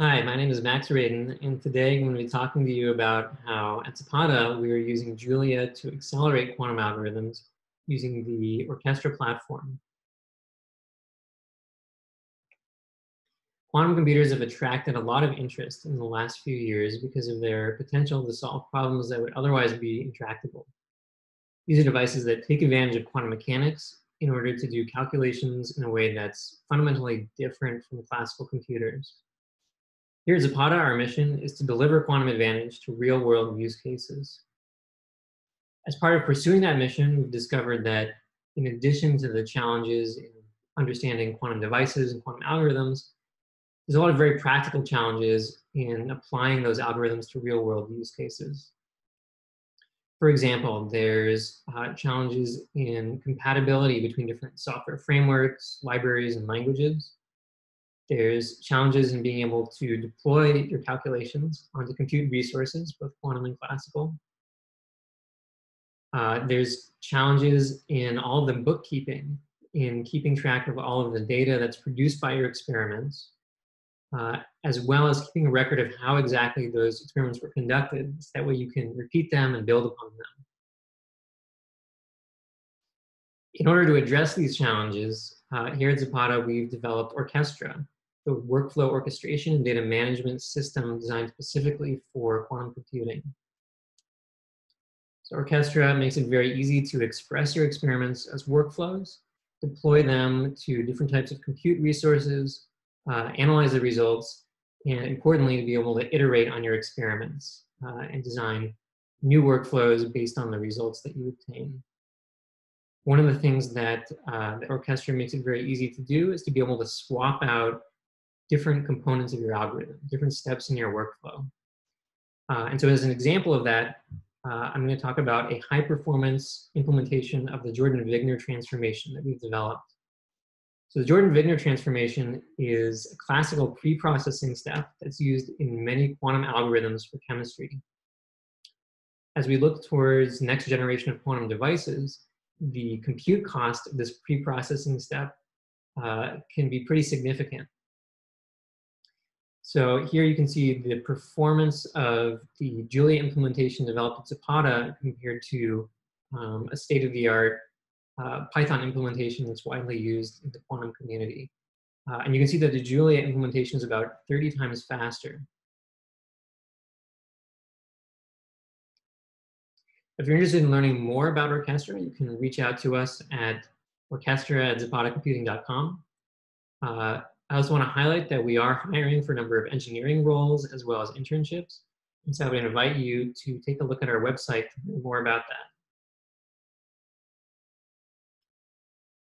Hi, my name is Max Radin, and today I'm going to be talking to you about how at Zapata we are using Julia to accelerate quantum algorithms using the Orquestra platform. Quantum computers have attracted a lot of interest in the last few years because of their potential to solve problems that would otherwise be intractable. These are devices that take advantage of quantum mechanics in order to do calculations in a way that's fundamentally different from classical computers. Here at Zapata, our mission is to deliver quantum advantage to real world use cases. As part of pursuing that mission, we've discovered that in addition to the challenges in understanding quantum devices and quantum algorithms, there's a lot of very practical challenges in applying those algorithms to real world use cases. For example, there's uh, challenges in compatibility between different software frameworks, libraries, and languages. There's challenges in being able to deploy your calculations onto compute resources, both quantum and classical. Uh, there's challenges in all the bookkeeping, in keeping track of all of the data that's produced by your experiments, uh, as well as keeping a record of how exactly those experiments were conducted. So that way you can repeat them and build upon them. In order to address these challenges, uh, here at Zapata, we've developed Orquestra, the workflow orchestration and data management system designed specifically for quantum computing. So Orquestra makes it very easy to express your experiments as workflows, deploy them to different types of compute resources, uh, analyze the results, and importantly, to be able to iterate on your experiments uh, and design new workflows based on the results that you obtain. One of the things that uh, the Orquestra makes it very easy to do is to be able to swap out different components of your algorithm, different steps in your workflow. Uh, and so as an example of that, uh, I'm going to talk about a high performance implementation of the Jordan-Wigner transformation that we've developed. So the Jordan-Wigner transformation is a classical pre-processing step that's used in many quantum algorithms for chemistry. As we look towards next generation of quantum devices, the compute cost of this pre-processing step uh, can be pretty significant. So here you can see the performance of the Julia implementation developed at Zapata compared to um, a state-of-the-art uh, Python implementation that's widely used in the quantum community. Uh, and you can see that the Julia implementation is about 30 times faster. If you're interested in learning more about Orquestra, you can reach out to us at orquestra at zapatacomputing.com. Uh, I also want to highlight that we are hiring for a number of engineering roles as well as internships. And so I would invite you to take a look at our website to learn more about that.